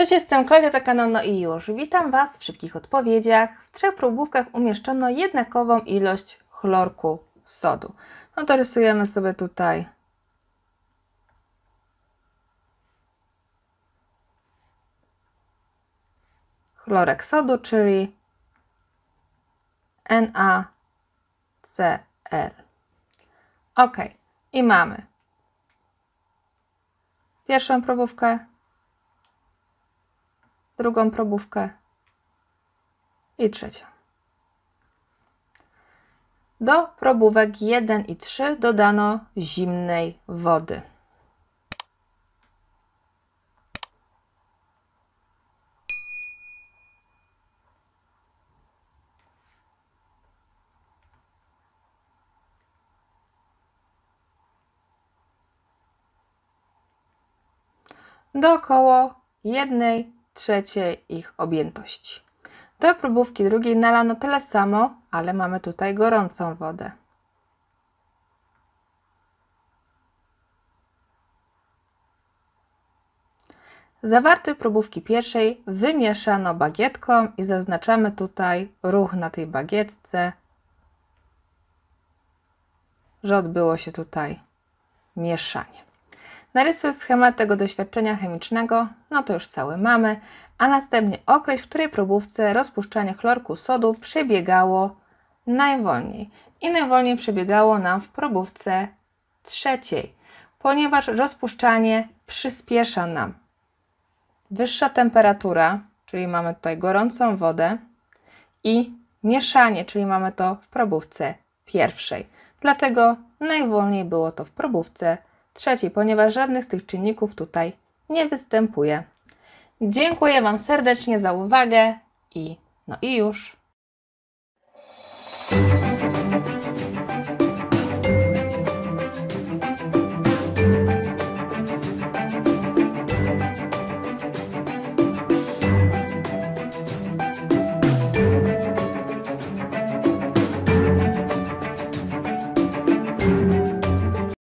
Cześć, jestem Klaudia, to kanał No i już. Witam Was w szybkich odpowiedziach. W trzech próbówkach umieszczono jednakową ilość chlorku sodu. No to rysujemy sobie tutaj chlorek sodu, czyli NaCl. Ok, i mamy pierwszą probówkę, drugą probówkę i trzecią. Do probówek 1 i 3 dodano zimnej wody. do około 1 trzeciej ich objętości. Do próbówki drugiej nalano tyle samo, ale mamy tutaj gorącą wodę. Zawarty próbówki pierwszej wymieszano bagietką i zaznaczamy tutaj ruch na tej bagietce, że odbyło się tutaj mieszanie. Narysuj schemat tego doświadczenia chemicznego, no to już cały mamy, a następnie określ, w której probówce rozpuszczanie chlorku sodu przebiegało najwolniej. I najwolniej przebiegało nam w probówce trzeciej, ponieważ rozpuszczanie przyspiesza nam. Wyższa temperatura, czyli mamy tutaj gorącą wodę i mieszanie, czyli mamy to w probówce pierwszej. Dlatego najwolniej było to w probówce trzeciej, ponieważ żadnych z tych czynników tutaj nie występuje. Dziękuję Wam serdecznie za uwagę i no i już.